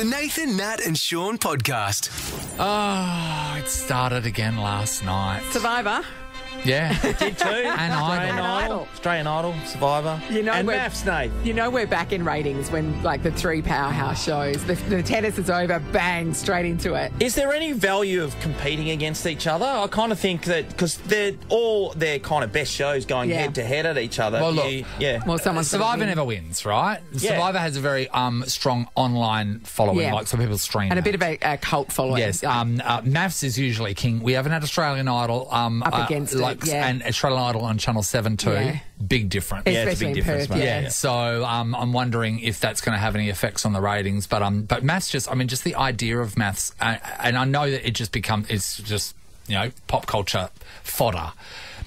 The Nathan, Nat, and Shaun podcast. Oh, it started again last night. Survivor. Yeah. Did too. And Australian Idol. Idol. Australian Idol, Survivor. You know and we're- MAFS, Nate. You know we're back in ratings when like the three powerhouse shows. The, the tennis is over, bang, straight into it. Is there any value of competing against each other? I kind of think that because they're all their kind of best shows going Yeah. head to head at each other. Well, look, You- yeah. Well, someone's gotta Survivor win. never wins, right? Yeah. Survivor has a very um, strong online following, Yeah. like some people stream and a bit of a, a cult following. Yes, Like, um, uh, MAFS is usually king. We haven't had Australian Idol um, Up uh, against it, like, yeah. and Australian Idol on Channel Seven too. Yeah. Big difference. Yeah, it's a especially big in difference, Perth. mate. Yeah. Yeah, so um, I'm wondering if that's going to have any effects on the ratings. But um, but MAFS just, I mean, just the idea of MAFS, uh, and I know that it just become, it's just you know pop culture fodder.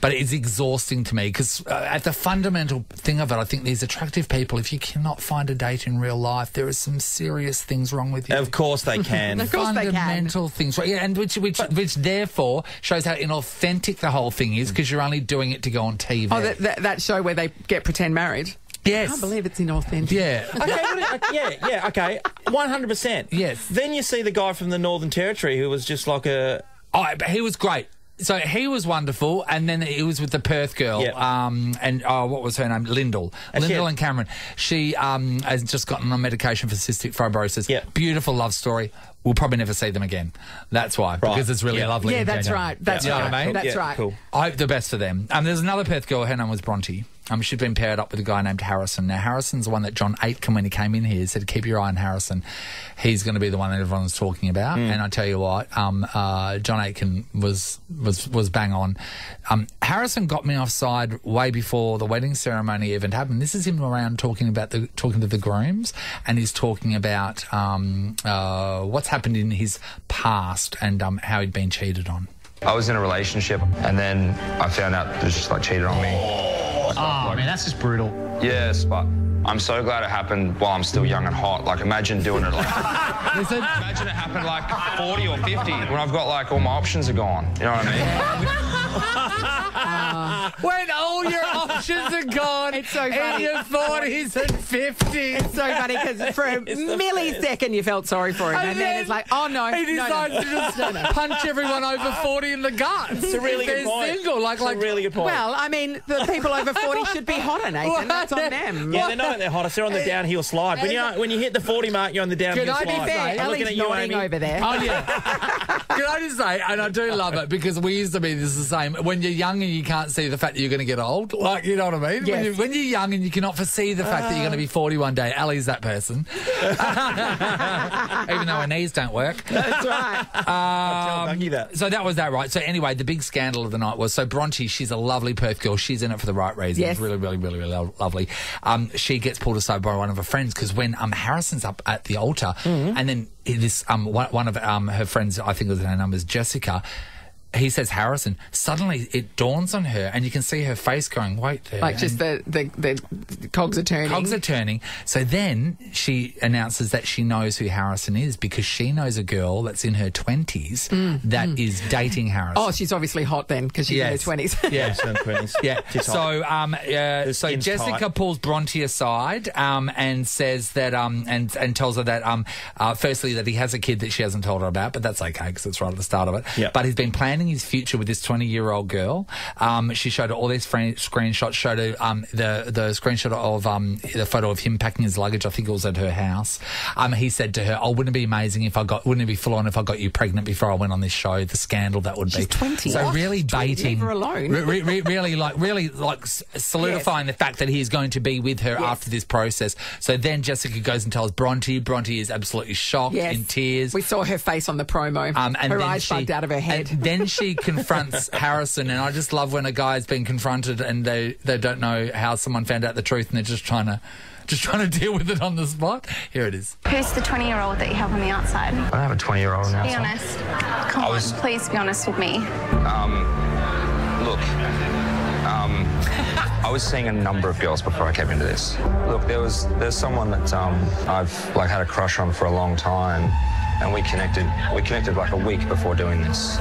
But it's exhausting to me because uh, at the fundamental thing of it, I think these attractive people, if you cannot find a date in real life, there are some serious things wrong with you. of course they can. Of course they can. fundamental things, right? Yeah, and which which which therefore shows how inauthentic the whole thing is because you're only doing it to go on TV. Oh, that, that, that show where they get pretend married. yes, I can't believe it's inauthentic. yeah. okay, what, yeah, yeah, okay, one hundred percent. Yes. Then you see the guy from the Northern Territory who was just like a Oh, but he was great. So he was wonderful, and then he was with the Perth girl, Yeah. um, and oh, what was her name? Lyndall, And Lyndall and Cameron. She um, has just gotten on medication for cystic fibrosis. Yeah. beautiful love story. We'll probably never see them again. That's why, right. because it's really Yeah. lovely. Yeah, that's genuine. right. That's right. You know right. what I mean? That's Yeah, right. cool. I hope the best for them. Um, there's another Perth girl. Her name was Bronte. Um, she'd been paired up with a guy named Harrison. Now Harrison's the one that John Aiken, when he came in here, said, "Keep your eye on Harrison. He's going to be the one that everyone's talking about." And I tell you what, um, uh, John Aiken was was was bang on. Um, Harrison got me offside way before the wedding ceremony even happened. This is him around talking about the talking to the grooms, and he's talking about um, uh, what's happened in his past and um, how he'd been cheated on. I was in a relationship and then I found out they just like cheated on me. Oh, man, that's just brutal. Yes, but I'm so glad it happened while I'm still young and hot. Like imagine doing it like Listen, imagine it happened like 40 or 50 when I've got like all my options are gone. You know what I mean? When all your options are gone, It's so in funny. your forties and fifties. It's so funny because for a millisecond you felt sorry for him, and, then, it's like, oh no, he no, decides no. to just punch everyone over forty in the gut. It's a really good point. single, like It's like a really good point. Well, I mean, the people over forty should be hotter, Nathan. What? That's on them. yeah, they're not at their hottest. They're on the downhill slide. When you when you hit the forty mark, you're on the downhill Can I slide. be To be fair, I'm looking Ellie's at you, nodding Amy. over there. Oh yeah. Can I just say, and I do love it because we used to be this the same. When you're young and you can't see the fact that you're going to get old, like you know what I mean. When, you, when you're young and you cannot foresee the fact that you're going to be ah. 40 one day, Ali's that person. Even though her knees don't work. That's right. Tell um, Dougie that. So that was that, right? So anyway, the big scandal of the night was so Bronte. She's a lovely Perth girl. She's in it for the right reasons. Yes. Really, really, really, really lo- lovely. Um, she gets pulled aside by one of her friends because when um Harrison's up at the altar, and then this um one, one of um her friends, I think it was her name was Jessica. He says Harrison. Suddenly, it dawns on her, and you can see her face going, "Wait there!" Like just the, the, the cogs are turning. Cogs are turning. So then she announces that she knows who Harrison is because she knows a girl that's in her 20s that is dating Harrison. oh, she's obviously hot then because she's in her twenties. yeah. Son twenties. Yeah. Just hot. So, um, uh, so Jessica tight. pulls Bronte aside, um, and says that, um, and and tells her that, um, uh, firstly that he has a kid that she hasn't told her about, but that's okay because it's right at the start of it. Yeah. But he's been planning his future with this twenty-year-old girl. Um, she showed her all these screenshots. Showed her um, the the screenshot of um, the photo of him packing his luggage. I think it was at her house. Um, he said to her, "Oh, wouldn't it be amazing if I got? Wouldn't it be full on if I got you pregnant before I went on this show? The scandal that would She's be." 20. So What? really baiting. leave alone. Re- re- re- really like really like solidifying the fact that he is going to be with her after this process. So then Jessica goes and tells Bronte. Bronte is absolutely shocked, Yes. in tears. We saw her face on the promo. Um, and her then eyes she, bugged out of her head. And then she confronts Harrison, and I just love when a guy's been confronted and they, they don't know how someone found out the truth, and they're just trying to just trying to deal with it on the spot. Here it is. Who's the 20 year old that you have on the outside? I don't have a 20 year old now. Be so- honest. Come I was- on, please be honest with me. Look, um, I was seeing a number of girls before I came into this. Look, there was there's someone that um, I've like had a crush on for a long time, and we connected. We connected like a week before doing this.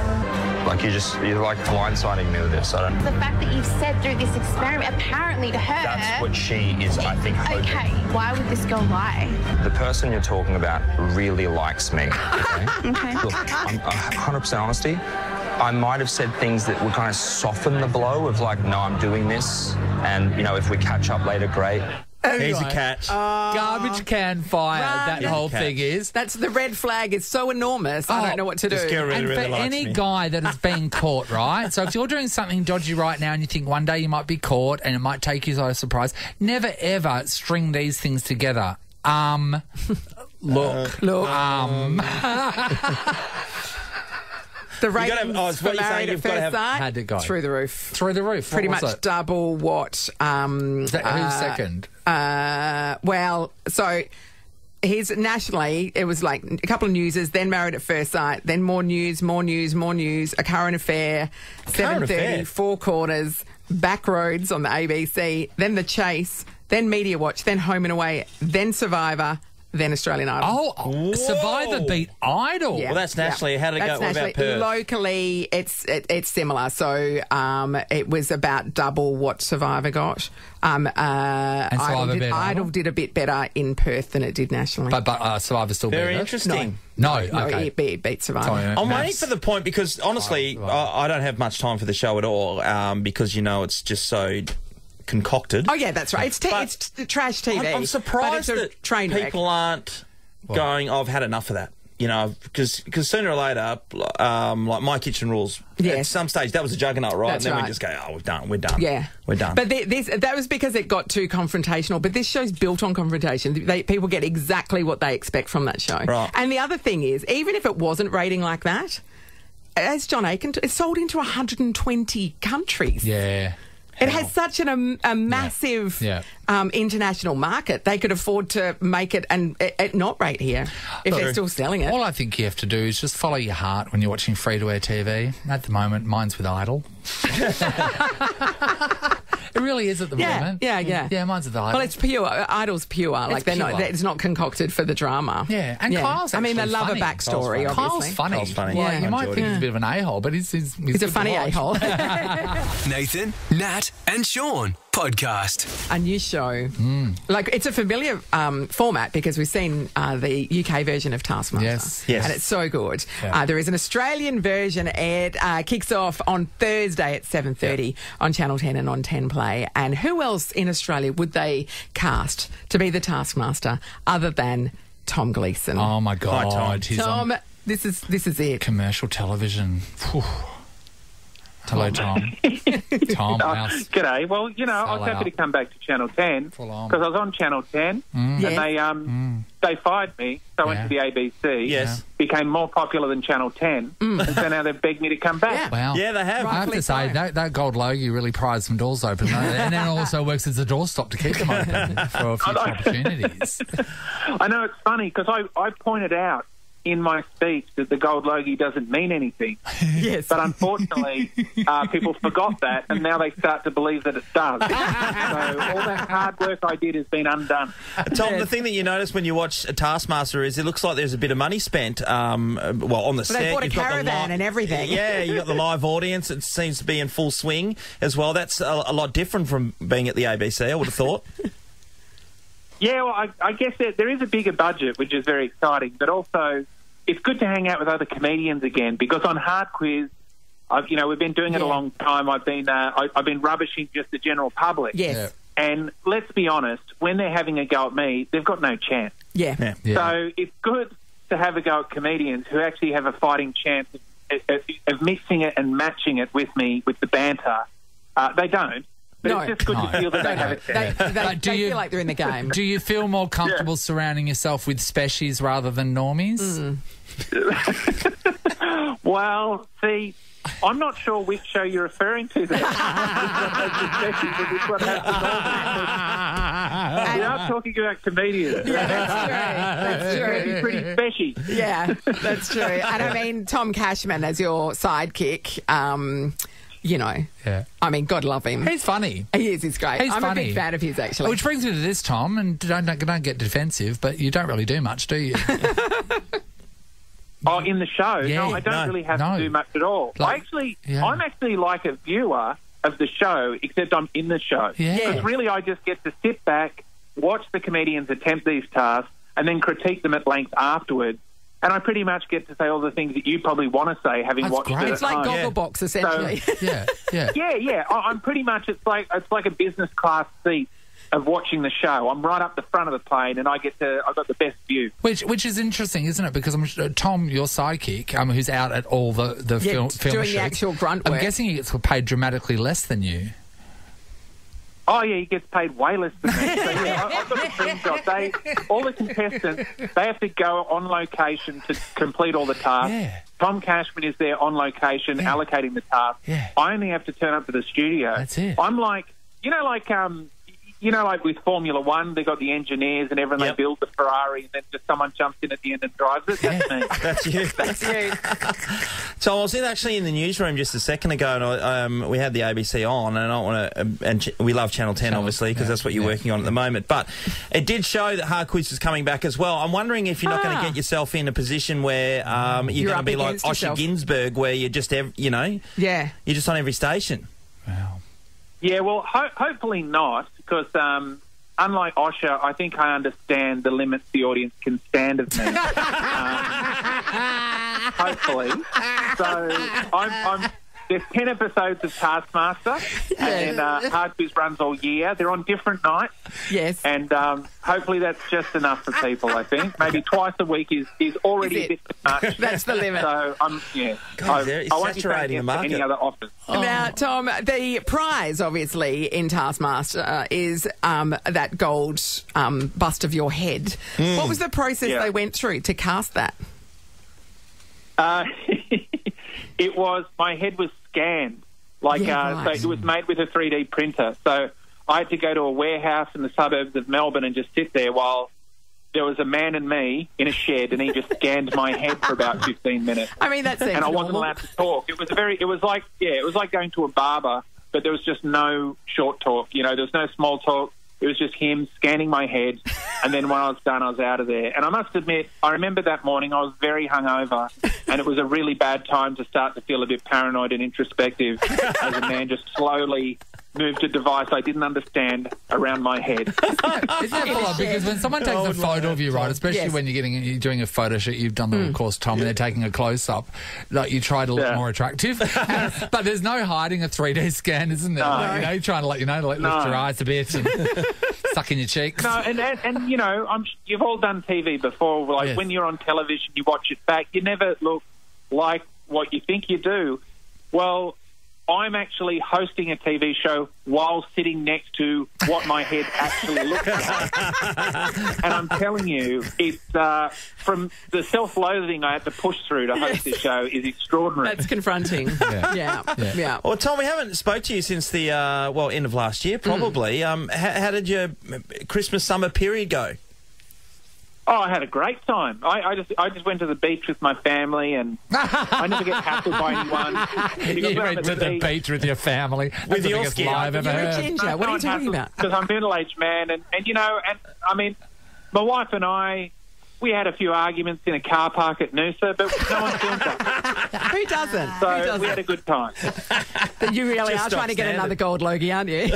Like you just you're like blindsiding me with this. I don't. The fact that you've said through this experiment, apparently to her. That's what she is. I think. hoping. Okay, why would this girl lie? The person you're talking about really likes me. Okay. Okay. Look, I'm uh, 100% honesty. I might have said things that would kind of soften the blow of like, no, I'm doing this, and you know, if we catch up later, great. He's a catch. Garbage can fire. Run. That whole Cat. thing is. That's the red flag It's so enormous. I Oh, don't know what to do. this girl really, and really for likes any me. guy that has been caught, right? So if you're doing something dodgy right now and you think one day you might be caught and it might take you by surprise, never ever string these things together. Um, look, Look. um, The gotta ratings oh, for what you're saying, Married at First have- Sight Had to go. through the roof. through the roof. What Pretty was much it? double what. Um, that- who's uh, second? Uh, well, so he's nationally. It was like a couple of newses, then Married at First Sight, then more news, more news, more news. A current affair, seven thirty, Affair? Four Corners, back roads on the ABC, then the Chase, then Media Watch, then Home and Away, then Survivor, then Australian Idol. Oh, Survivor beat Idol. Yeah. Well, that's nationally. How did it That's go? What about. Perth? Locally, it's it, it's similar. So um, it was about double what Survivor got. Um, uh, And Idol, Survivor did, Idol? Idol did a bit better in Perth than it did nationally. But, but uh, Survivor still Very beat it. interesting. No, no, okay. it beat, beat Survivor. Sorry, I'm waiting MAFS. for the point because honestly, Oh. I, I don't have much time for the show at all um, because you know it's just so concocted. Oh yeah, that's right. It's t- it's t- trash TV. I'm, I'm surprised it's a that train wreck. people aren't going. "Oh, I've had enough of that. You know, because sooner or later, um, like my kitchen rules. At some stage, that was a juggernaut, right? That's and then right. we just go, oh, we're done. We're done. Yeah, we're done. But th- this that was because it got too confrontational. But this show's built on confrontation. They, people get exactly what they expect from that show. Right. And the other thing is, even if it wasn't rating like that, as John Aiken, it's sold into 120 countries. Yeah. It has such an, um, a massive Yeah. Um, international market. They could afford to make it and it, it not rate here if they're still selling it. All I think you have to do is just follow your heart when you're watching free to air TV. At the moment, mine's with Idol. it really is at the yeah, moment. yeah, mm. yeah. Yeah, mine's with Idol. Well, it's pure. Uh, idol's pure. like they're not. It's not concocted for the drama. yeah, and Kyle's I mean, they love funny. a backstory. Kyle's Obviously, Kyle's funny. Kyle's funny. Like, Yeah. you might Enjoyed think it. he's a bit of an a-hole, but he's he's, he's, He's a funny a hole. Nathan, Nat, and Shaun podcast. a new show. Hmm. Like it's a familiar um, format because we've seen uh, the UK version of Taskmaster. Yes. Yes. and it's so good. Yeah. Uh, there is an Australian version. It uh, kicks off on Thursday at seven thirty on Channel Ten and on Ten Play. And who else in Australia would they cast to be the Taskmaster other than Tom Gleeson? Oh my god, Tom. Tom, this is this is it. commercial television. Phew. Hello, Tom. Tom, Uh, house. G'day. Well, you know, I was happy out. to come back to Channel 10 because I was on Channel 10 Yeah. and they um they fired me. So I went to the ABC. Yes. Became more popular than Channel 10. And so now they've begged me to come back. Yeah. Wow. yeah, they have. I have to say so. that, that gold Logie really pries some doors open, doesn't it? and then also works as a doorstop to keep them open for future opportunities. I know it's funny because I, I pointed out in my speech that the gold logie doesn't mean anything. Yes. But unfortunately, uh, people forgot that, and now they start to believe that it does. so all that hard work I did has been undone. Tom, the thing that you notice when you watch a Taskmaster is it looks like there's a bit of money spent. Um, well, on the Well, they bought a you've got the caravan li- and everything. Yeah, you got the live audience. It seems to be in full swing as well. That's a, a lot different from being at the ABC. I would have thought. Yeah, well, I, I guess there, there is a bigger budget, which is very exciting, but also it's good to hang out with other comedians again because on Hard Quiz, I've, you know, we've been doing it a long time. I've been, uh, I, I've been rubbishing just the general public. Yes. Yeah. And let's be honest, when they're having a go at me, they've got no chance. Yeah. Yeah. Yeah. So it's good to have a go at comedians who actually have a fighting chance of, of, of mixing it and matching it with me with the banter. Uh, they don't. But No. it's just good No. to feel that they No, have it a chance. They, they, But do they you- feel like they're in the game. Do you feel more comfortable surrounding yourself with species rather than normies? Well, see, I'm not sure which show you're referring to there. we are talking about comedians. yeah, that's true. That's true. Pretty special. Yeah, that's true. And I mean, Tom Cashman as your sidekick, um, you know, Yeah. I mean, God love him. He's funny. He is. He's great. He's I'm a big fan of his, actually. Which brings me to this, Tom, and don't, don't, don't get defensive, but you don't really do much, do you? Oh, in the show? Yeah. no, I don't No. really have No. to do much at all. Like- I actually, Yeah. I'm actually like a viewer of the show, except I'm in the show. Yeah. Because really, I just get to sit back, watch the comedians attempt these tasks, and then critique them at length afterwards. And I pretty much get to say all the things that you probably want to say, having That's watched great. it. It's like home. Gogglebox, essentially. Yeah, yeah. Yeah, yeah. I, I'm pretty much. It's like it's like a business class seat of watching the show. I'm right up the front of the plane, and I get to. I've got the best view. Which which is interesting, isn't it? Because I'm uh, Tom, your sidekick, um, who's out at all the the Yeah, film, film doing the shoots, actual grunt Work. I'm guessing he gets paid dramatically less than you. Oh yeah, he gets paid way less than me. So yeah, I, I've got a dream job. They all the contestants they have to go on location to complete all the tasks. Yeah. Tom Cashman is there on location Yeah. allocating the tasks. Yeah. I only have to turn up to the studio. That's it. I'm like, you know, like um, you know, like with Formula One, they got the engineers and everyone. Yep. They build the Ferrari, and then just someone jumps in at the end and drives it. That's me. That's you. That's you. So I was in, actually in the newsroom just a second ago, and I, um, we had the ABC on, and I don't want to. Um, and ch- we love Channel Ten, Channel- obviously, because yeah, that's what you're yeah, working on at the moment. But it did show that Hard Quiz is coming back as well. I'm wondering if you're not going Ah. to get yourself in a position where um, you're, You're going to be like against Osher yourself. Günsberg, where you're just, ev- you know, Yeah. you're just on every station. Wow. Yeah, well, ho- hopefully not, because um, unlike Osher, I think I understand the limits the audience can stand of me. Um, hopefully. So I'm, I'm, there's 10 episodes of Taskmaster, and uh, Hard Quiz runs all year. They're on different nights, Yes. and um, hopefully that's just enough for people, I think. Maybe twice a week is, is already Is a bit too much. That's the limit. So I'm, yeah. God, I, I won't be saturating yes the any other offers. Now, Tom, the prize, obviously, in Taskmaster uh, is um, that gold um, bust of your head. Hmm. What was the process Yeah. they went through to cast that? Uh, it was my head was scanned, like Yeah, uh, right. so it was made with a 3D printer. So I had to go to a warehouse in the suburbs of Melbourne and just sit there while there was a man and me in a shed, and he just scanned my head for about 15 minutes. I mean, that's and I wasn't normal. allowed to talk. It was a very, it was like, yeah, it was like going to a barber, but there was just no short talk. You know, there was no small talk. It was just him scanning my head, and then when I was done, I was out of there. And I must admit, I remember that morning I was very hungover, and it was a really bad time to start to feel a bit paranoid and introspective as a man just slowly moved a device I didn't understand around my head. Isn't that full? Because when someone takes a photo of you, right, especially Yes. when you're getting you're doing a photo shoot, you've done the course, Tom, and they're taking a close up, like you try to look Yeah. more attractive, but there's no hiding a 3D scan, isn't there? No. Like, you know, trying to let you know, like lift No. your eyes a bit and suck in your cheeks. No, and, and and you know, I'm you've all done TV before. Like Yes. when you're on television, you watch it back. You never look like what you think you do. Well, I'm actually hosting a TV show while sitting next to what my head actually looks like, and I'm telling you, it's uh, from the self-loathing I had to push through to host this show is extraordinary. That's confronting. yeah. Yeah. Yeah. Well, Tom, we haven't spoke to you since the uh, well end of last year, probably. Um, how, how did your Christmas summer period go? Oh, I had a great time. I, I just I just went to the beach with my family, and I never get hassled by anyone. You went to the beach- beach with your family. That's With the your biggest skin. lie I've ever You're a heard. ginger. What are you talking about? Because I'm a middle-aged man, and, and you know, and I mean, my wife and I, we had a few arguments in a car park at Noosa, but no one filmed that. Who doesn't? So Who doesn't? we had a good time. But you really Just are stop trying to get standing. another gold Logie, aren't you?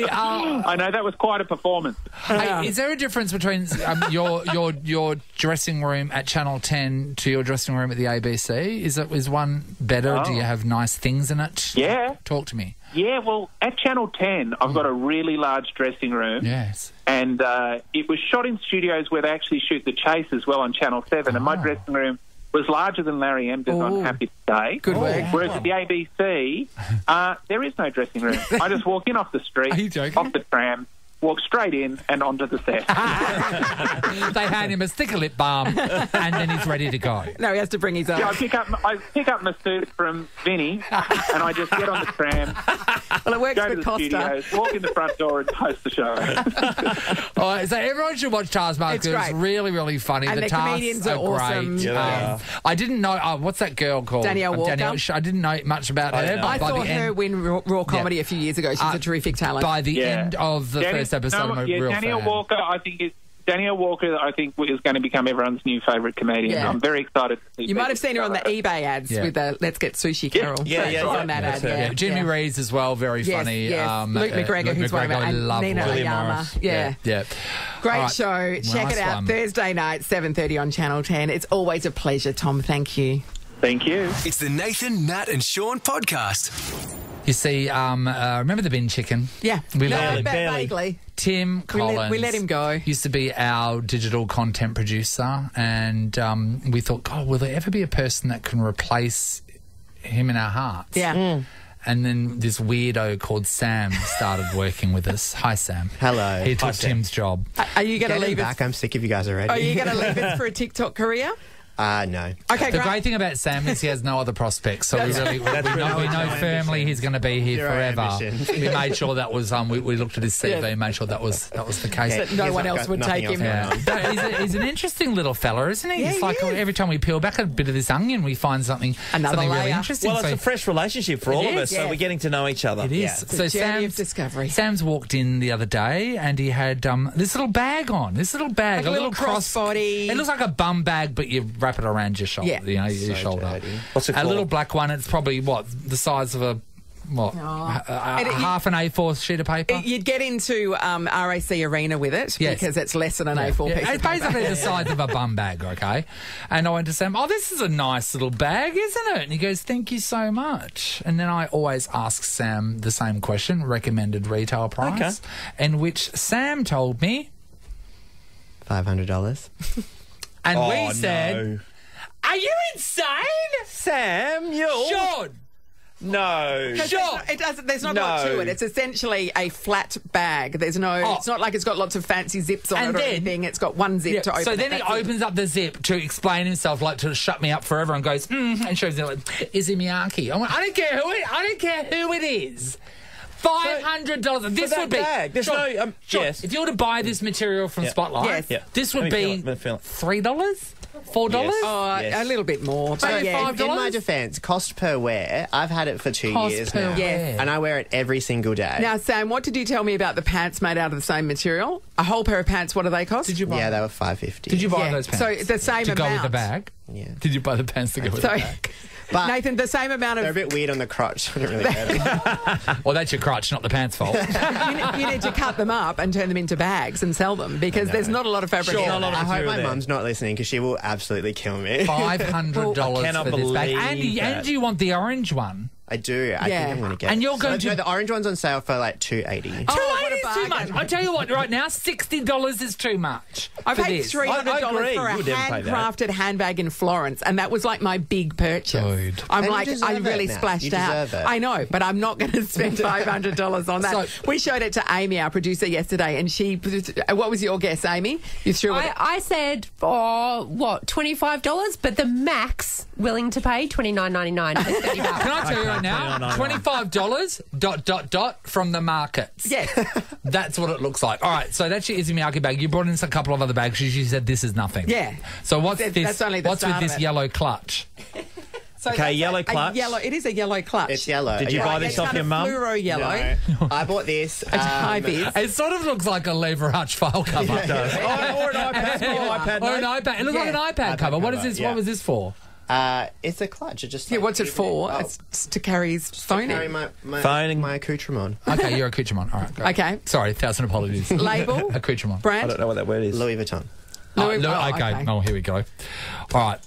Hey, uh, I know that was quite a performance. Hey, is there a difference between um, your your your dressing room at Channel Ten to your dressing room at the ABC? Is it is one better? Do you have nice things in it? Yeah. Talk to me. Yeah, well, at Channel 10, I've got a really large dressing room. Yes. and uh, it was shot in studios where they actually shoot the chase as well on Channel 7. And my Oh. dressing room was larger than Larry Emdur's. I'm happy to say. Good work. Whereas at the ABC, uh, there is no dressing room. I just walk in off the street, Are you joking? off the tram, walk straight in and onto the set. they hand him a sticker lip balm, and then he's ready to go. no, he has to bring his own. Yeah, I pick up I pick up my suit from Vinny, and I just get on the tram, well, it works go to the Costa. studios, walk in the front door, and host the show. All right, so everyone should watch Charles Taskmaster. It's It's, really, really funny. And the tasks comedians are great. awesome. Yeah. Um, I didn't know. Uh, what's that girl called? Danielle Um, Walker? Danielle, I didn't know much about I her. know. but I by saw the her end, win Raw, Raw Comedy a few years ago. She's Uh, a terrific talent. By the Yeah. end of the Danny- first episode, no, I'm a yeah, real Danielle fan. Walker, I think is Danielle Walker, I think, is going to become everyone's new favourite comedian. Yeah. I'm very excited. To see You might have seen her on the discover eBay ads Yeah. with the Let's Get Sushi Carol. yeah, That's yeah, on yeah. that That's ad. her. Yeah, Yeah, Jimmy yeah. Rees as well, very Yes, funny. yes. Um, Luke uh, McGregor, Luke who's one of McGregor, our- love Nina Luke. Oyama. Morris. Yeah. yeah. Great All right. show. Check Nice it out one. Thursday night, 7.30 on Channel 10. It's always a pleasure, Tom. Thank you. Thank you. It's the Nathan, Nat, and Shaun podcast. You see, um, uh, remember the bin chicken? Yeah. We no, let ba- him- barely. vaguely. Tim We let- we let him go. Used to be our digital content producer, and um, we thought, God, will there ever be a person that can replace him in our hearts? Yeah. And then this weirdo called Sam started working with us. Hi, Sam. Hello. He took Hi, Sam. Tim's job. Are you going to him leave us? back. I'm sick of you guys already. Are you going to leave us for a TikTok career? Uh, no. Okay, The great. great thing about Sam is he has no other prospects, so we really, we, we know, we know firmly he's going to be here Zero forever. ambition. We made sure that was um, we, we looked at his CV, and made sure that was that was the case. Yeah, no one else would nothing take him. else Yeah. No, he's, a, he's an interesting little fella, isn't he? Yeah, it's he like is. every time we peel back a bit of this onion, we find something Another something really interesting. Well, it's So- a fresh relationship for It all of is, us, so we're getting to know each other. It is. Yeah. So The journey of Sam's, discovery. Sam's walked in the other day and he had um, this little bag on. This little bag, a little crossbody. It looks like a bum bag, but you wrap it around your shoulder. Yeah. You know, your So shoulder. dirty. What's it a called? little black one. It's probably what the size of a what a, a- And it- half an A4 sheet of paper. You'd get into um, RAC Arena with it Yes. because it's less than an A4 Yeah, piece. It's of paper. basically the size of a bum bag, okay? And I went to Sam, oh, this is a nice little bag, isn't it? And he goes, thank you so much. And then I always ask Sam the same question, recommended retail price, okay. in which Sam told me, Five hundred dollars. and Oh, we said, no. are you insane? Sam, you Shaun, No. Shaun. It doesn't. There's not a lot to it. It's essentially a flat bag. There's no. Oh. It's not like it's got lots of fancy zips on And it or then- anything. It's got one zip Yeah, to open. so it. then he That's it. opens up the zip to explain himself, like to shut me up forever, and goes, mm, and shows me like, "Issey Miyake?" I went, "I don't care who it. I don't care who it is." Five hundred dollars. This that would be. bag, there's Shaun, no, um, Shaun, yes. If you were to buy this material from Yeah. Spotlight, Yes. Yeah. this would be it, let me feel it. three dollars, four dollars. Yes. Oh, Yes. a little bit more. So But yeah, five In my defence, cost per wear. I've had it for two Cost years per now, wear. and I wear it every single day. Now, Sam, what did you tell me about the pants made out of the same material? A whole pair of pants. What do they cost? Did you buy? yeah, they were five fifty. Did you buy Yeah. those pants? So the same to go with the bag. Yeah. Did you buy the pants to go with So, the bag? But Nathan, the same amount of. they're a bit weird on the crotch. I don't really wear them. Well, that's your crutch, not the pants fault. you, ne- you need to cut them up and turn them into bags and sell them because there's not a lot of fabric. Sure, in not a lot of I hope my there. mum's not listening because she will absolutely kill me. Five hundred dollars I cannot for this bag, and, and you want the orange one. I do. I Yeah. think I'm going to get. And you're going So, to- No, the orange one's on sale for like two eighty. Oh, Two what a eighty is too much. bargain. I tell you what, right now, sixty dollars is too much. I for paid this. three hundred I- I dollars agree. for a You would never pay that. handcrafted handbag in Florence, and that was like my big purchase. Dude. I'm And you like, deserve I it really now. splashed You out. deserve it. I know, but I'm not going to spend five hundred dollars on that. So- we showed it to Amy, our producer, yesterday, and she. What was your guess, Amy? You threw it. I, I said, oh, what, $25, but the max willing to pay twenty nine ninety nine. Can I tell you right now? Twenty-five dollars dot dot dot from the markets. Yes. That's what it looks like. All right, so that's your Issey Miyake bag. You brought in a couple of other bags. You said this is nothing. Yeah. So what's That- this? that's only the what's with start of this it. yellow clutch? So Okay, that's yellow a- a clutch. yellow. It is a yellow clutch. It's yellow. Did you Yeah. buy It's this off kind your of mum? Fluoro yellow. No. I bought this. It's high um, vis. It sort of looks like a lever arch file cover. Oh, or an iPad. Oh, iPad. Or an no? iPad. It looks Yeah. like an iPad, iPad cover. What is cover, this? yeah. What was this for? Uh, it's a clutch. It just Yeah, like, what's it for? Oh, It's to carry his phone carry in. my my, Phoning. my accoutrement. Okay, you're accoutrement. All right. Great. Okay. Sorry, thousand apologies. Label? accoutrement. Brand. I don't know what that word is. Louis Vuitton. Oh, Louis- no, oh, okay. okay. Oh, here we go. All right.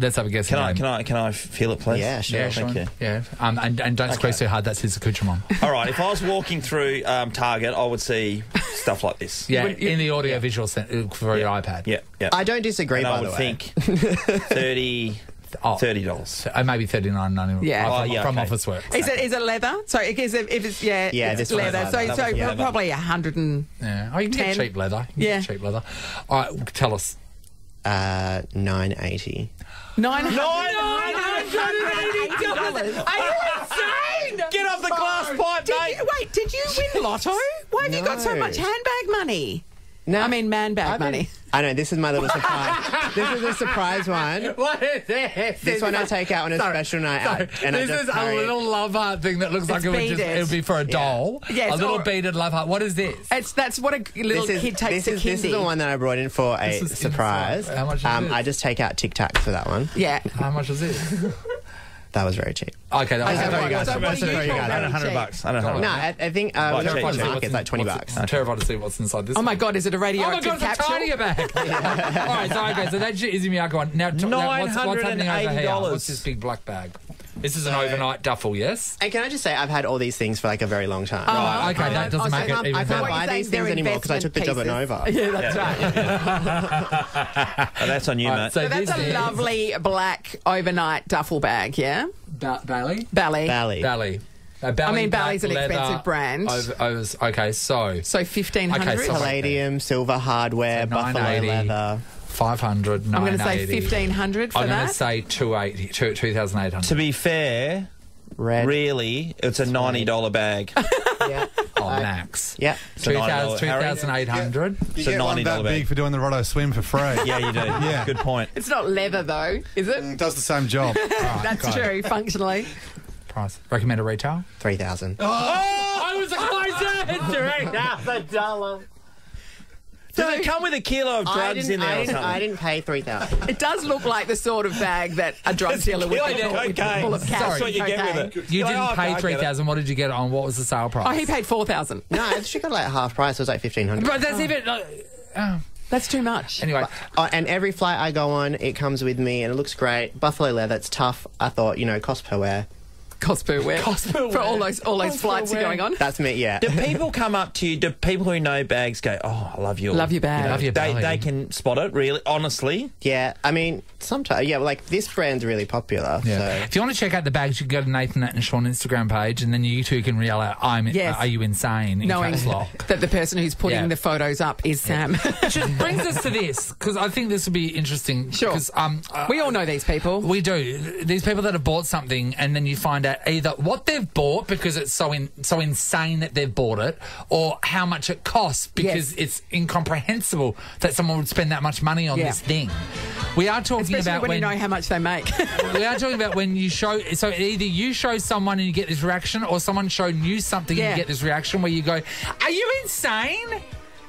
Let's have a guess. Can I, can I, can I feel it, please? Yeah, sure. Yeah, Thank Shaun. you. Yeah. Um, and, and don't squeeze too hard. That's his accoutrement. All right, if I was walking through um, Target, I would see stuff like this. Yeah, in the audio visual sen- uh, for your iPad. Yeah, yeah. I don't disagree. and by I would the way. think 30 Oh, $30. uh, maybe thirty nine ninety. Yeah. Oh, Oh, yeah, from okay. Officeworks. Is it is it leather? So it is if it's yeah, Yeah, it's this leather. So leather. so That was pro- leather. probably a hundred and Yeah. Oh, you can get cheap leather. You can Yeah. get cheap leather. All right, tell us. Uh, nine eighty. Nine hundred eighty dollars. Are you insane? Get off the glass pipe, Did mate. you, wait, did you win lotto? Why have you got so much handbag money? No, I mean, man bag I've been- money. I know this is my little surprise. this is a surprise one. What is this? This one I take out on a Sorry, special night sorry. out, and I this is a it. little love heart thing that looks like it would, just, it would be for a doll. Yes, a little or- beaded love heart. What is this? It's that's what a little This is, kid takes this, is, this is the one that I brought in for a surprise. insane. How much is um, this? I just take out Tic Tacs for that one. Yeah. How much is this? That was very cheap. Okay, that was Okay, throw you what- guys so some- what you throw you call guys very some. 100 bucks. I don't know. No, I, I think uh, Right, cheap, cheap. the market, it's like 20 what's- bucks. I'm terrified to see what's inside this. Oh my. God, is it a radio? Oh my god, it's a capsule? tiny bag. All right, so okay, so that's your Issey Miyake one. Now, t- now what's, what's happening over here? $980. What's this big black bag? This is an overnight duffel, yes? And can I just say, I've had all these things for like a very long time. Right, okay, that doesn't I make can't- it I even can't So what better. you're buy these things anymore because I took the job at Nova. pieces. Yeah, that's right. Oh, that's on you, All right, mate. so So that's this a is lovely black overnight duffel bag, yeah? ba- Bally. Ballet. Bally. Bally. Uh, Bally I mean, Bally's black an leather expensive brand. Over, overs- okay, so So 1500 Okay, so- Palladium, silver hardware, So buffalo 980. leather. 500, I'm going to say 1500 for I'm going that. to say 280, 2, 2,800. To be fair, Red. really, it's a $90 bag. Yeah. Oh, max. Yeah. a $90 Harry. 2,800. You It's a get one $90 that bag. big for doing the Roto swim for free. Yeah, you do. Yeah. Good point. It's not leather though, is it? Mm, it does the same job. That's true, functionally. Price. Recommended retail? 3,000. I was closer! Does it come with a kilo of drugs in there I or didn't, something? I didn't pay 3,000. It does look like the sort of bag that a drug dealer would kilo be of cocaine. full of cash. That's what and you get cocaine. with it. You You're didn't oh, pay okay, I get it. 3000 What did you get it on? What was the sale price? Oh, he paid 4000 no, I actually got like half price. It was like 1,500. But that's even. Uh, oh. That's too much. Anyway, Oh, and every flight I go on, it comes with me and it looks great. Buffalo leather, it's tough. I thought, you know, cost per wear. Cost per wear. Cost per For all those, all those Cost per flights are going on. That's me, yeah. Do people come up to you? Do people who know bags go, "Oh, I love your Love your bag. Love your They, belly. they can spot it. Really, honestly. Yeah, I mean, sometimes, yeah, like this brand's really popular. Yeah. So. If you want to check out the bags, you can go to Nathan Nat and Shaun Instagram page, and then you two can yell out, "I'm Yes. are you insane?" In Knowing caps lock. that the person who's putting Yeah. the photos up is Sam. Which just brings us to this because I think this would be interesting. Sure. Because um, uh, we all know these people. We do. These people that have bought something and then you find out either what they've bought because it's so in, so insane that they've bought it, or how much it costs because Yes. it's incomprehensible that someone would spend that much money on Yeah. this thing. We are talking Especially about when, when you know how much they make. we are talking about when you show. So either you show someone and you get this reaction, or someone showed you something and you get this reaction where you go, "Are you insane?"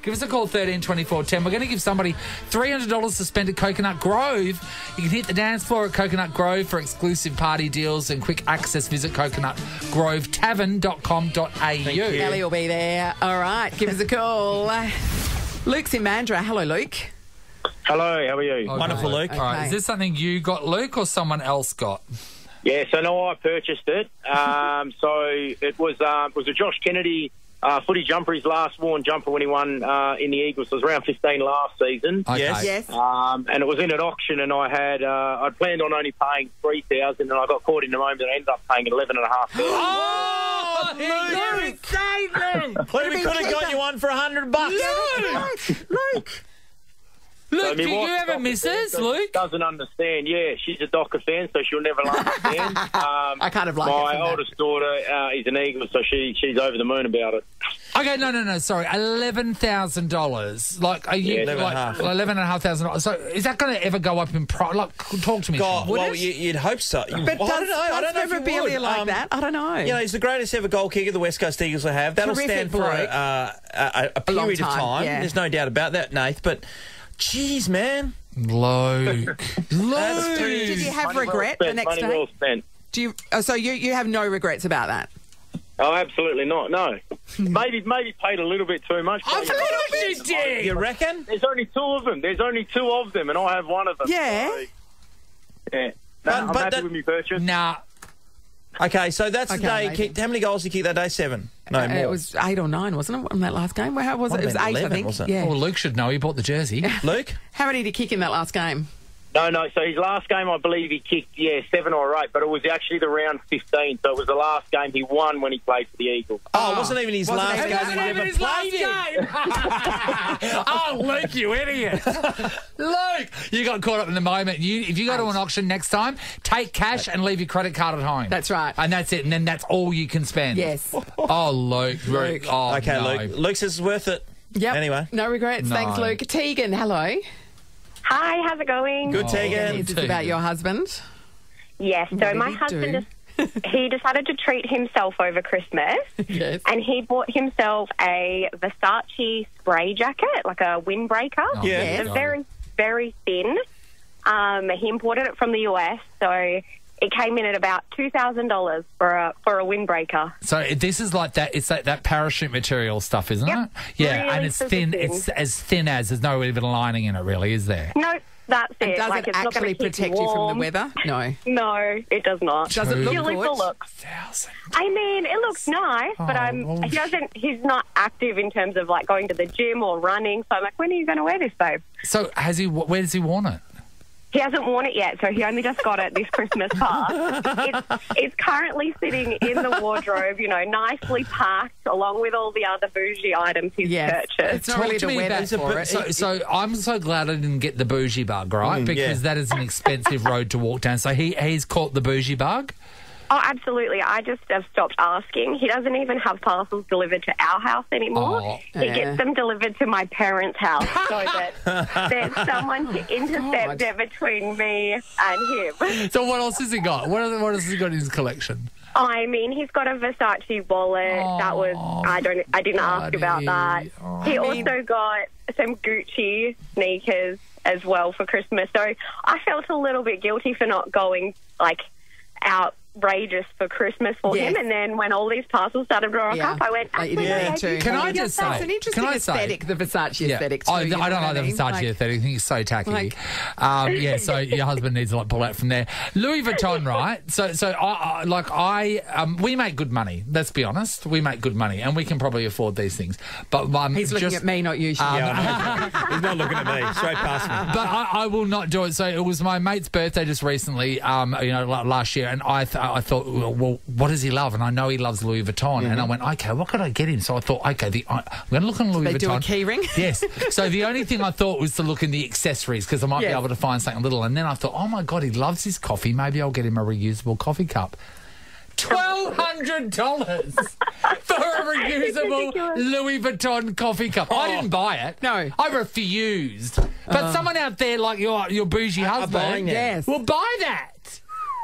Give us a call, 13 24 10. We're going to give somebody $300 to spend at Coconut Grove. You can hit the dance floor at Coconut Grove for exclusive party deals and quick access. Visit coconutgrovetavern.com.au. Ellie will be there. All right, give us a call. Luke's in Mandurah. Hello, Luke. Hello, how are you? Wonderful, Luke. All right, is this something you got, Luke, or someone else got? Yeah, so no, I purchased it. Um, so it was um, it was a Josh Kennedy uh, footy jumper, his last worn jumper when he won uh, in the Eagles. It was round 15 last season. Okay. Yes. Yes. Um, and it was in an auction, and I had uh, I'd planned on only paying three thousand, and I got caught in the moment, and I ended up paying eleven and a half. Oh, Luke! Well, we could have got you one for a hundred bucks. Luke. Luke, So do my you wife's have a Docker missus, fan, so she Luke? Doesn't understand. Yeah, she's a Docker fan, so she'll never understand. Um, I kind of like it my from that. oldest daughter uh, is an Eagle, so she she's over the moon about it. Okay, no, no, no. Sorry, eleven thousand dollars. Like, are you Yeah, like 11,500. eleven and a half thousand dollars? So, is that going to ever go up in price? Like, talk to me. God, Shaun. well, you, you'd hope so. But Well, does, I don't know. I does don't know if you would. like Um, that? I don't know. You know, he's the greatest ever goal kicker the West Coast Eagles will have. That'll Terrific stand for a, uh, a, a A long period of time, time. yeah. There's no doubt about that, Nath. But, geez, man. Luke, That's too- Did you have Money well regret the next money day? well spent. Do you? Oh, so you you have no regrets about that? Oh, absolutely not. No, maybe maybe paid a little bit too much. I but- thought you did. You reckon? There's only two of them. There's only two of them, and I have one of them. Yeah. So, yeah. No, But- I'm but happy that- with my purchase. Nah, Okay, so that's Okay, the day. he. Kicked, how many goals did he kick that day? Seven. No, Uh, more. it was eight or nine, wasn't it? On that last game, well, how was Might it? It was have been eight, 11, I think. wasn't it? Yeah. well, Luke should know. He bought the jersey. Luke. How many did he kick in that last game? No, no. So his last game, I believe he kicked yeah seven or eight, but it was actually the round 15. So it was the last game he won when he played for the Eagles. Oh, it wasn't even his Wasn't last game. his He last never his last game. oh, Luke, you idiot. Luke, you got caught up in the moment. You, if you go to an auction next time, take cash and leave your credit card at home. That's right. And that's it. And then that's all you can spend. Yes. Oh, Luke. Luke. Oh, Okay, no. Luke. Luke says it's worth it. Yep. Anyway. No regrets. Thanks, Luke. Tegan, hello. Hi, how's it going? Good, Oh, Tegan. Is this about your husband? Yes, What so did my he husband do? just, he decided to treat himself over Christmas Yes. and he bought himself a Versace spray jacket, like a windbreaker. Oh, Yeah. It's God. very, very thin. Um, he imported it from the US, so it came in at about two thousand dollars for a for a windbreaker. So this is like that. It's like that parachute material stuff, isn't Yep. it? Yeah, Really and it's thin. thin. It's as thin as. There's no even lining in it, really, is there? No, that's And it. does like, it it's actually keep protect you from the weather? No. No, it does not. Does it look Purely good? for looks. Thousand. I mean, it looks nice, but Oh, I'm well- he doesn't. He's not active in terms of like going to the gym or running. So I'm like, when are you going to wear this, babe? So has he? Where does he worn it? He hasn't worn it yet, so he only just got it this Christmas past. It's, it's currently sitting in the wardrobe, you know, nicely packed along with all the other bougie items he's Yes. purchased. It's not Talk really to the me weather about- for it. So, so I'm so glad I didn't get the bougie bug, right? Mm, because yeah. that is an expensive road to walk down. So he he's caught the bougie bug. Oh, absolutely. I just have stopped asking. He doesn't even have parcels delivered to our house anymore. Oh. he Yeah. gets them delivered to my parents' house so that there's someone to oh, intercept God. it between me and him. So what else has he got? What, what else has he got in his collection? I mean, he's got a Versace wallet. that was oh, I don't I didn't ask about that. Oh, he I mean- also got some Gucci sneakers as well for Christmas. So I felt a little bit guilty for not going like outrageous for Christmas for Yes. him. And then when all these parcels started to rock Yeah. up, I went, Like you I me too. Can I think just that's- an say- interesting can I say- aesthetic, the Versace aesthetic. Oh, too, you know I don't like the mean? Versace Like- aesthetic. I think it's so tacky. Like- um, yeah, so your husband needs to like pull out from there. Louis Vuitton, right? So, so I, I like I um, we make good money. Let's be honest, we make good money, and we can probably afford these things. But um, He's looking just, at me, not you. Shaun. Yeah, He's not looking at me. Straight past me. but I, I will not do it. So it was my mate's birthday just recently, um, you know, last year, and I, th- I thought, well, well, what does he love? And I know he loves Louis Vuitton, and I mm-hmm. went, okay, what could I get him? So I thought, okay, the, I, I'm going to look in Louis They Vuitton. They do a key ring? Yes. So the only thing I thought was to look in the accessories because I might be able to find something little. And then I thought, oh my god, he loves his coffee. Maybe I'll get him a reusable coffee cup. Twelve hundred dollars for a reusable. Louis Vuitton coffee cup. I didn't oh. buy it. No. I refused. But uh. someone out there, like your your bougie husband. Yes. will buy that.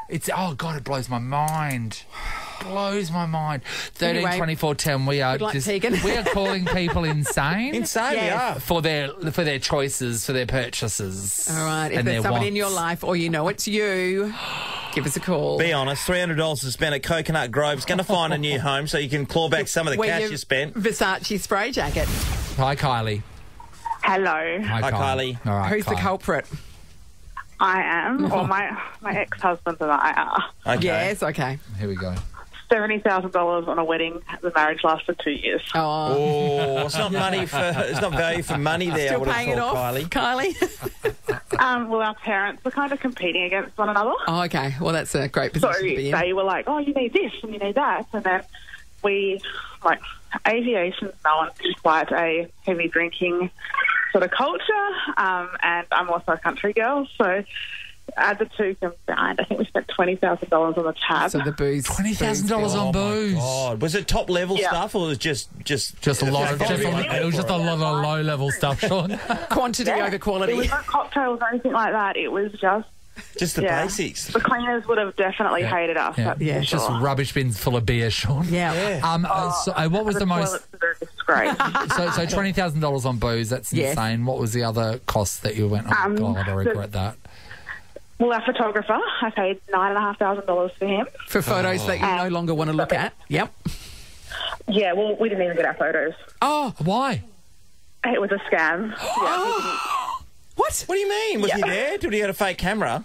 It's oh god, it blows my mind. Blows my mind. Thirteen Anyway, twenty four ten. We are good just Tegan. we are calling people insane. Insane, Yes. yeah. for their for their choices, for their purchases. All right. If and there's their someone in your life or you know it's you, give us a call. Be honest, three hundred dollars to spend at Coconut Grove is going to find a new home, so you can claw back some of the cash you spent. Versace spray jacket. Hi, Kylie. Hello, Hi, Hi, Kylie. All right, Who's the culprit? I am, or my my ex husband and I are. Okay. Yes, okay. Here we go. Seventy thousand dollars on a wedding. The marriage lasted two years. Oh, Oh, it's not money for it's not value for money there. I still would have paying it thought, off, Kylie. Kylie? Um, well, our parents were kind of competing against one another. oh, okay. Well, that's a great So position to be in. they were like, "Oh, you need this and you need that," and then we, like, aviation's known for quite a heavy drinking sort of culture, um, and I'm also a country girl, so. Add the two combined. I think we spent twenty thousand dollars on the tab. So the booze. Twenty thousand dollars on Oh booze. my god! Was it top level Yeah. stuff or was it just just Just a lot of just just a, everyone it was just a lot of low level stuff, Shaun. Quantity Yeah. over It quality. was no cocktails or anything like that. It was just just the yeah. basics? The cleaners would have definitely hated us. Yeah, Yeah, for it's just rubbish bins full of beer, Shaun. Yeah. Um. uh, so, uh, what was the, the most? toilets are very disgrace. So, so twenty thousand dollars on booze. That's Yes. insane. What was the other cost that you went? Oh Um, God, I the- regret that. well, our photographer, I paid nine and a half thousand dollars for him. For photos that you no longer want to look at. Yep. Yeah, well, we didn't even get our photos. Oh, Why? It was a scam. yeah, he what? What do you mean? Was he there? Did he have a fake camera?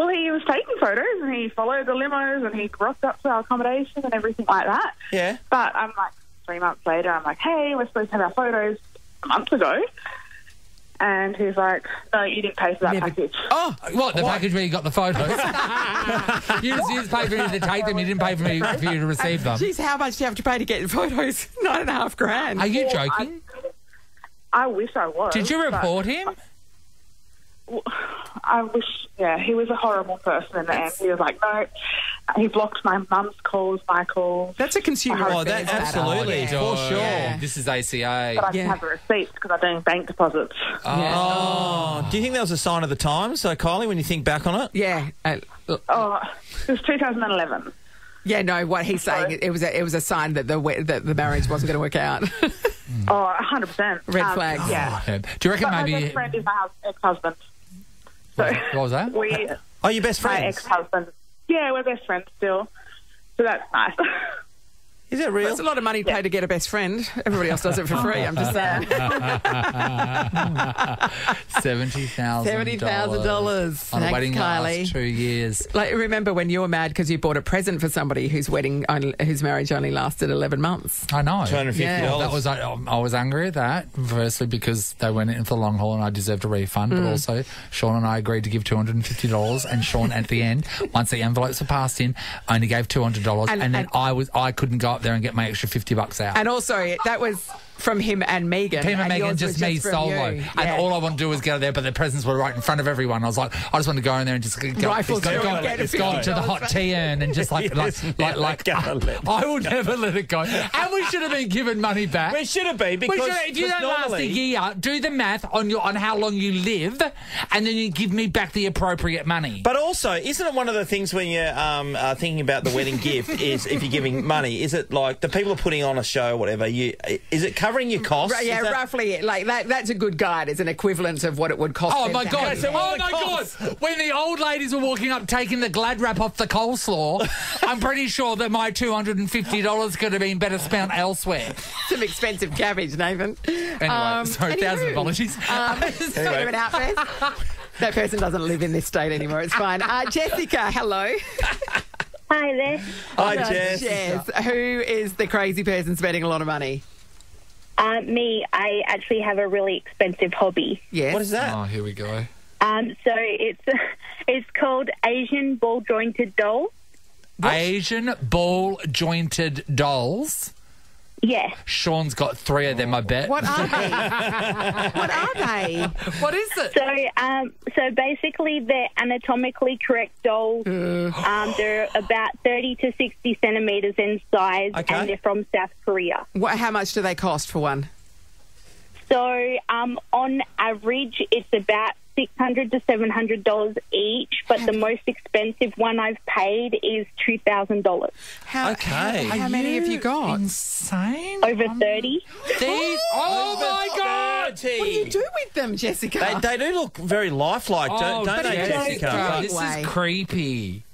Well, he was taking photos and he followed the limos and he rocked up to our accommodation and everything like that. Yeah. But I'm like, three months later, I'm like, hey, we're supposed to have our photos a month ago. And he's like, no, you didn't pay for that Never- package. Oh, What the package where you got the photos? you just, you just paid for me to take them. You didn't pay for me for you to receive them. geez, how much do you have to pay to get the photos? Nine and a half grand. Are you joking? I wish I was. Did you but- report him? I wish, yeah, he was a horrible person in the end. He was like, no, he blocked my mum's calls, my calls. That's a consumer Oh, that affairs matter. absolutely, for sure. Yeah. This is ACA. But I didn't have the receipts because I'm doing bank deposits. Oh, do you think that was a sign of the times, so Kylie, when you think back on it? Yeah. Uh, Oh, it was 2011. yeah, no, what he's saying, it was a, it was a sign that the that the marriage wasn't going to work out. Oh, 100%. Red Um, flags. Yeah. Yeah. Do you reckon But my maybe? best friend is my ex-husband. So What was that? we, Oh, your best my friends? ex-husband. Yeah, we're best friends still. So that's nice. Is it real? That's a lot of money to pay to get a best friend. Everybody else does it for free. I'm just saying. Seventy thousand. $70,000. on a Thanks, wedding Kylie. last two years. Like, remember when you were mad because you bought a present for somebody whose wedding, only, whose marriage only lasted 11 months? I know. $250. Yeah. That was I, I was angry at that. Firstly, because they went in for the long haul and I deserved a refund. Mm. But also, Shaun and I agreed to give two hundred and fifty dollars, and Shaun at the end, once the envelopes were passed in, only gave two hundred dollars, And- and, then and- I was I couldn't go up there and get my extra fifty bucks out. And also, that was from him and Megan. Him and Megan, yours just me from solo. you. And all I want to do was get out there, but the presents were right in front of everyone. I was like, I just want to go in there and just go, Rifle it's go, go, and get go to the hot tea urn and just like, like, Yes, like, like, never let I will never let it go. And we should have been given money back. We should have been because should- if you don't last a year, do the math on your on how long you live, and then you give me back the appropriate money. But also, isn't it one of the things when you're um, uh, thinking about the wedding gift is if you're giving money, is it like the people are putting on a show or whatever? You is it covering your costs? Right, yeah, that- roughly. Like that. That's a good guide. It's an equivalent of what it would cost. Oh them my god! have so Oh my costs? god! When the old ladies were walking up taking the glad wrap off the coleslaw, I'm pretty sure that my two hundred and fifty dollars could have been better spent elsewhere. Some expensive cabbage, Nathan. Anyway, Um, sorry, anywho, thousand apologies. Um, sort of an outburst. That person doesn't live in this state anymore. It's fine. Uh, Jessica, hello. Hi there. Hi, Jess. Jess, who is the crazy person spending a lot of money? Uh, me, I actually have a really expensive hobby. Yes. What is that? Oh, here we go. Um, so it's it's called Asian ball jointed doll. Asian ball jointed dolls. Yes. Shaun's got three of them, I bet. What are they? what are they? What is it? So, um, so basically, they're anatomically correct dolls. Um, they're about thirty to sixty centimeters in size, Okay. and they're from South Korea. What, how much do they cost for one? So, um, on average, it's about six hundred to seven hundred dollars each. But the most expensive one I've paid is two thousand dollars. How, Okay. How, how many have you got? Insane. Over thirty. These. Oh my god! What do you do with them, Jessica? They, they do look very lifelike, don't, Oh, don't they, Jessica. Jessica? This is creepy.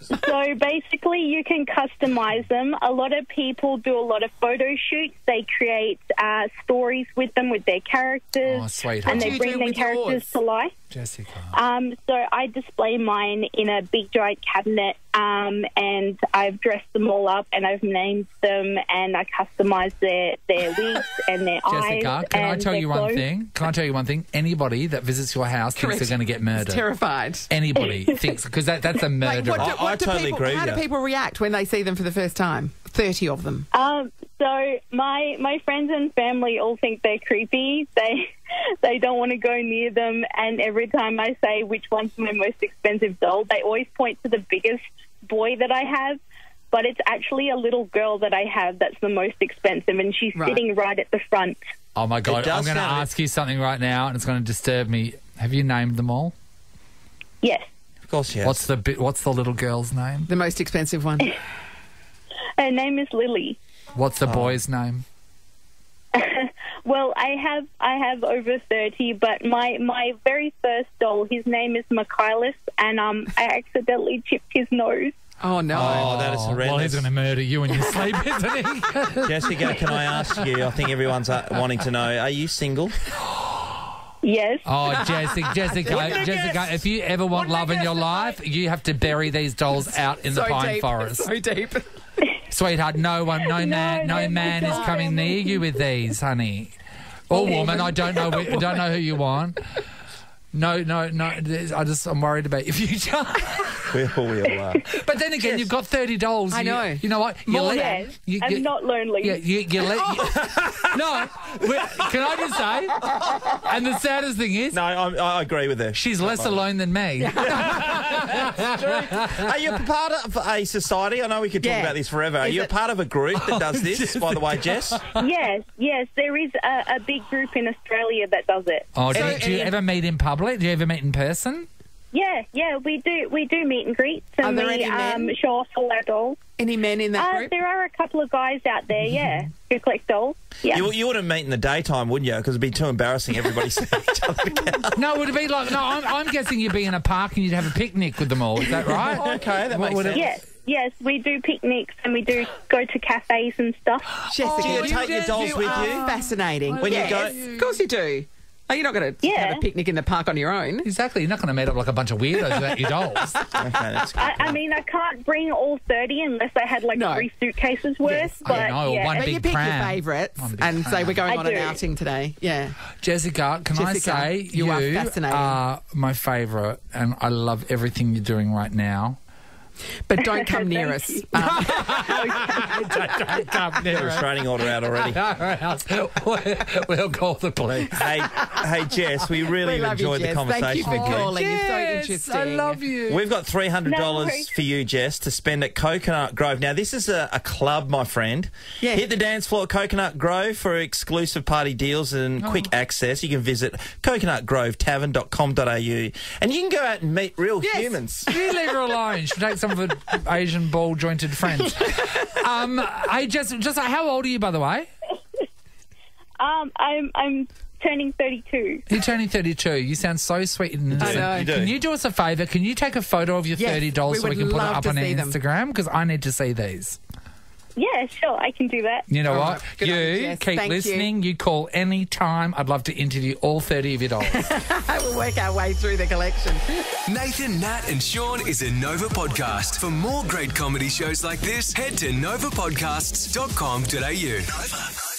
So basically, you can customize them. A lot of people do a lot of photo shoots. They create uh, stories with them, with their characters, Oh, sweetheart. and they bring do their with characters yours? to life. Jessica. Um, so I display mine in a big giant cabinet, um, and I've dressed them all up, and I've named them, and I customize their their wigs and their eyes. Jessica, can I tell their you one thing? Can I tell you one thing? Anybody that visits your house thinks they're going to get murdered. Terrified. Anybody thinks because that, that's a Like, murder. what do, I- what I do totally people, agree How with do people react when they see them for the first time? Thirty of them. Um, so my my friends and family all think they're creepy. They they don't want to go near them, and every time I say which one's my most expensive doll, they always point to the biggest boy that I have. But it's actually a little girl that I have that's the most expensive, and she's Right. sitting right at the front. oh my god! I'm going to ask you something right now, and it's going to disturb me. Have you named them all? Yes, Of course, yes. What's the bi- What's the little girl's name? The most expensive one. her name is Lily. What's Oh. the boy's name? Well, I have I have over thirty, but my my very first doll, his name is Michaelis, and um, I accidentally chipped his nose. Oh no! Oh, that is horrendous. Well, he's going to murder you in your sleep, isn't he? Jessica, can I ask you? I think everyone's uh, wanting to know: Are you single? Yes. Oh, Jessica, Jessica, Jessica! If you ever want Wouldn't love in your life, you have to bury these dolls out in the pine deep. forest, So deep. sweetheart. No one, no, man, no they're man is coming near you with these, honey. Or woman, I don't know. wh- Don't know who you want. No, no, no. I just I'm worried about your future. We'll, we'll, uh, But then again, you've got thirty dollars. I You- know. You, know what? You More let- than. you- I'm not lonely. Yeah, you, you let. You, no, we- can I just say? And the saddest thing is, no, I, I agree with her. she's less alone than me. Are you part of a society? I know we could talk Yeah. about this forever. Are Is you it- part of a group that does this, by the way, Jess? yes, yes, there is a, a big group in Australia that does it. Oh, do, So, you- do you ever meet in public? Do you ever meet in person? Yeah, yeah, we do. We do meet and greets, Are and there we any men? um, show off all our dolls. Any men in that Uh, group? there are a couple of guys out there, yeah, who collect dolls. Yeah. You, you wouldn't meet in the daytime, wouldn't you? Because it'd be too embarrassing. Everybody seeing each other together. No, would it be like? No, I'm, I'm guessing you'd be in a park and you'd have a picnic with them all. Is that right? Okay, that What makes would it- sense. Yes, yes, we do picnics and we do go to cafes and stuff. Jessica, Do you take your dolls with are you? Fascinating. When you yes, go- of course you do. Oh, you're not going to Yeah. have a picnic in the park on your own. Exactly. You're not going to meet up like a bunch of weirdos without your dolls. Okay. I, I mean, I can't bring all 30 unless I had like No. three suitcases worth. But I know, yeah. one But big you pick pram. your favourites One big and say we're going I on an outing today. Yeah. Jessica, can I Jessica, say you are fascinating. are my favourite, and I love everything you're doing right now. But don't come near us. you. Um, Don't come near us. Restraining order out already. we'll call the police. hey, hey, Jess, we really we love you, enjoyed the Jess. conversation. Thank you for with you. calling. You're so Yes, interesting. I love you. We've got three hundred dollars worries. for you, Jess, to spend at Coconut Grove. Now, this is a, a club, my friend. Yeah. Hit the dance floor at Coconut Grove for exclusive party deals and quick access. You can visit coconutgrovetavern.com.au and you can go out and meet real Yes. humans. You leave her alone. She'll take some of her Asian ball jointed friends. Um, hey, Jess, just how old are you, by the way? Um, I'm I'm turning 32. You're turning 32. You sound so sweet and innocent. I know. You do. Can you do us a favour? Can you take a photo of your Yes, thirty dollars we so we would can put it love up to on our see them. Instagram? Because I need to see these. Yeah, sure, I can do that. You know All what? right. Good you on you, keep Thank you. listening. You. call any time. I'd love to interview all 30 of your dollars. we'll work our way through the collection. Nathan, Nat, and Shaun is a Nova podcast. For more great comedy shows like this, head to novapodcasts.com.au. Nova.